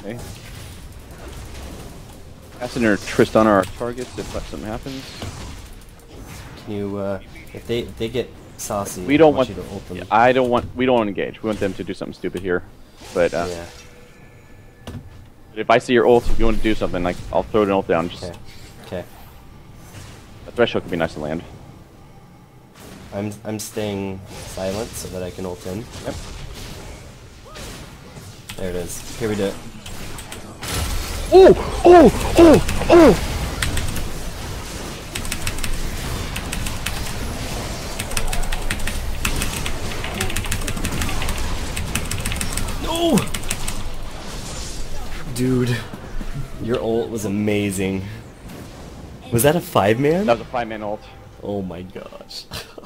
Okay. Aston or Tristan are our targets if something happens. Can you, uh, if they if they get saucy, We don't I want. you to them. yeah, I don't want. We don't want to engage. We want them to do something stupid here. But uh, yeah. if I see your ult, if you want to do something, like I'll throw an ult down. Just Okay. Okay. a threshold could be nice to land. I'm I'm staying silent so that I can ult in. Yep. There it is. Here we do it. Oh! Oh! Oh! Oh! No! Dude, your ult was amazing. Was that a five man? That was a five man ult. Oh my gosh.